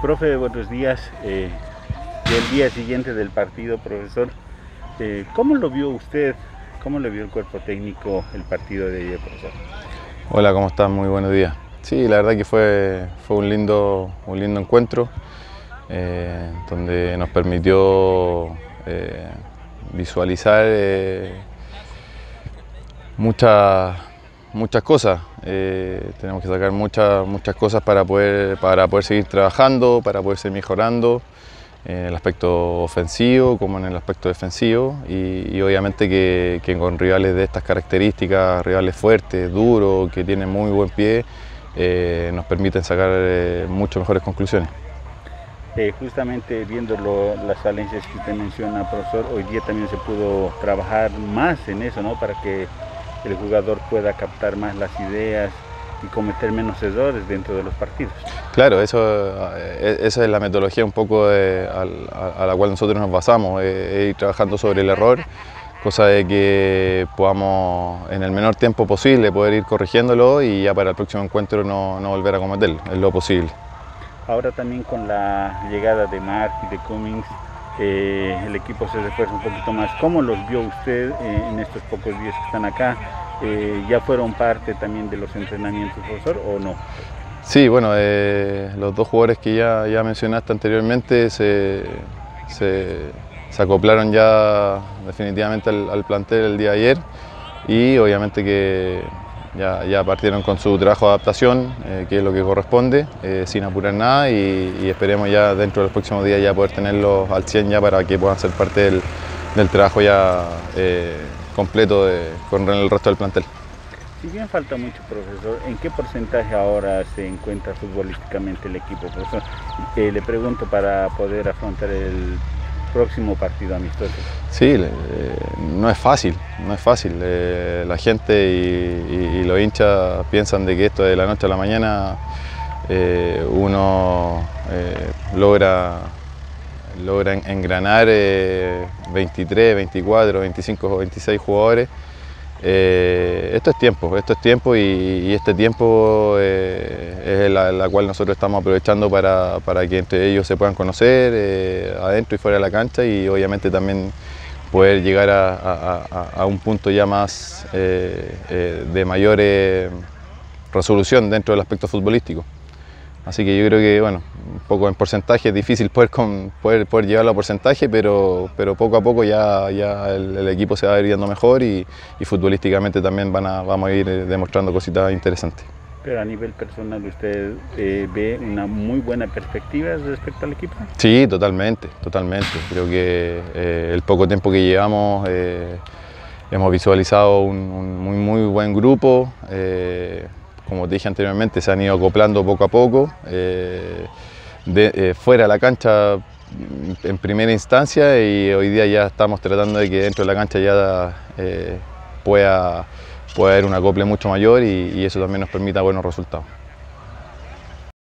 Profe, buenos días. Eh, el día siguiente del partido, profesor, eh, ¿cómo lo vio usted? ¿Cómo lo vio el cuerpo técnico el partido de ayer, profesor? Hola, ¿cómo están? Muy buenos días. Sí, la verdad que fue, fue un, lindo, un lindo encuentro eh, donde nos permitió eh, visualizar muchas muchas cosas. Eh, tenemos que sacar muchas, muchas cosas para poder, para poder seguir trabajando, para poder seguir mejorando en el aspecto ofensivo como en el aspecto defensivo y, obviamente que, con rivales de estas características, rivales fuertes, duros, que tienen muy buen pie, eh, nos permiten sacar eh, mucho mejores conclusiones. justamente viendo las falencias que usted menciona, profesor, hoy día también se pudo trabajar más en eso, ¿no? Para que el jugador pueda captar más las ideas y cometer menos errores dentro de los partidos. Claro, eso, eh, esa es la metodología un poco a, la cual nosotros nos basamos, ir trabajando sobre el error, cosa de que podamos en el menor tiempo posible poder ir corrigiéndolo y ya para el próximo encuentro no, no volver a cometerlo, es lo posible. Ahora también con la llegada de Mark y de Cummings, eh, el equipo se refuerza un poquito más. ¿Cómo los vio usted eh, en estos pocos días que están acá? Eh, ¿Ya fueron parte también de los entrenamientos, profesor, o no? Sí, bueno, los dos jugadores que ya, ya mencionaste anteriormente se, acoplaron ya definitivamente al, plantel el día de ayer y obviamente que ya, partieron con su trabajo de adaptación, eh, que es lo que corresponde, eh, sin apurar nada y, esperemos ya dentro de los próximos días ya poder tenerlos al 100 ya para que puedan ser parte del, trabajo ya eh, completo con el resto del plantel. Si bien falta mucho, profesor, ¿en qué porcentaje ahora se encuentra futbolísticamente el equipo, profesor? le pregunto para poder afrontar el próximo partido amistoso? Sí, no es fácil, no es fácil. Eh, la gente y, los hinchas piensan de que esto de la noche a la mañana eh, uno eh, logra, logra engranar 23, 24, 25, 26 jugadores. Eh, esto es tiempo, esto es tiempo y, este tiempo es la, cual nosotros estamos aprovechando para, que entre ellos se puedan conocer adentro y fuera de la cancha y obviamente también poder llegar a, un punto ya más de mayor resolución dentro del aspecto futbolístico. Así que yo creo que, bueno, un poco en porcentaje es difícil poder, poder, poder llevarlo a porcentaje, pero, pero poco a poco ya, ya el, equipo se va a ir viendo mejor y, futbolísticamente también van a, vamos a ir demostrando cositas interesantes. A nivel personal, ¿usted eh, ve una muy buena perspectiva respecto al equipo? Sí, totalmente, totalmente. Creo que eh, el poco tiempo que llevamos eh, hemos visualizado un, muy, muy buen grupo como te dije anteriormente, se han ido acoplando poco a poco. Eh, eh, fuera de la cancha en primera instancia y hoy día ya estamos tratando de que dentro de la cancha ya eh, pueda, pueda haber un acople mucho mayor y, y eso también nos permita buenos resultados.